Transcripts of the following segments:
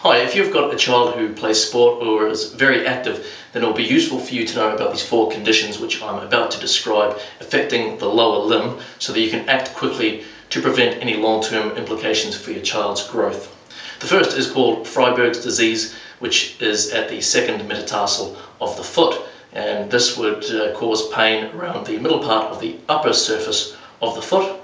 Hi, if you've got a child who plays sport or is very active, then it'll be useful for you to know about these four conditions which I'm about to describe affecting the lower limb so that you can act quickly to prevent any long-term implications for your child's growth. The first is called Freiberg's disease, which is at the second metatarsal of the foot, and this would uh, cause pain around the middle part of the upper surface of the foot.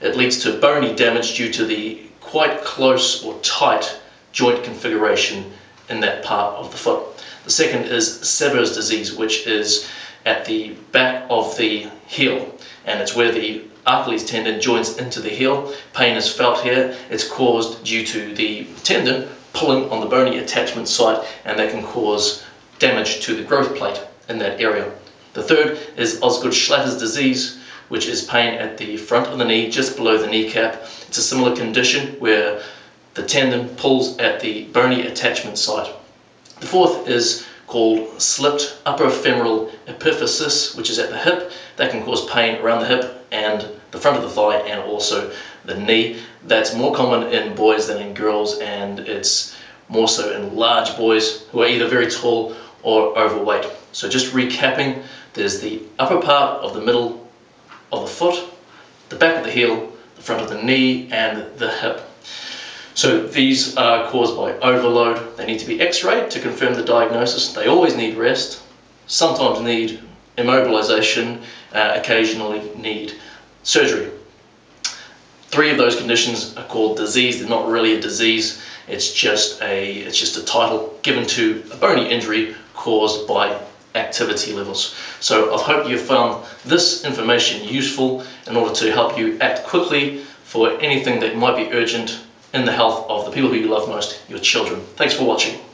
It leads to bony damage due to the quite close or tight joint configuration in that part of the foot. The second is Sever's disease, which is at the back of the heel, and it's where the Achilles tendon joins into the heel. Pain is felt here. It's caused due to the tendon pulling on the bony attachment site, and that can cause damage to the growth plate in that area. The third is Osgood-Schlatter's disease, which is pain at the front of the knee, just below the kneecap. It's a similar condition where the tendon pulls at the bony attachment site. The fourth is called slipped upper femoral epiphysis, which is at the hip. That can cause pain around the hip and the front of the thigh and also the knee. That's more common in boys than in girls and it's more so in large boys who are either very tall or overweight. So just recapping, there's the upper part of the middle of the foot, the back of the heel, the front of the knee and the hip. So these are caused by overload. They need to be x-rayed to confirm the diagnosis. They always need rest, sometimes need immobilization, uh, occasionally need surgery. Three of those conditions are called disease. They're not really a disease. It's just a, it's just a title given to a bony injury caused by activity levels. So I hope you found this information useful in order to help you act quickly for anything that might be urgent in the health of the people who you love most, your children. Thanks for watching.